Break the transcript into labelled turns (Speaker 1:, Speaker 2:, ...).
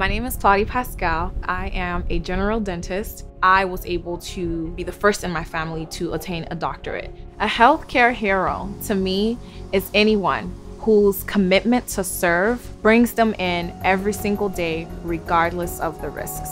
Speaker 1: My name is Claudie Pascal. I am a general dentist. I was able to be the first in my family to attain a doctorate. A healthcare hero to me is anyone whose commitment to serve brings them in every single day, regardless of the risks.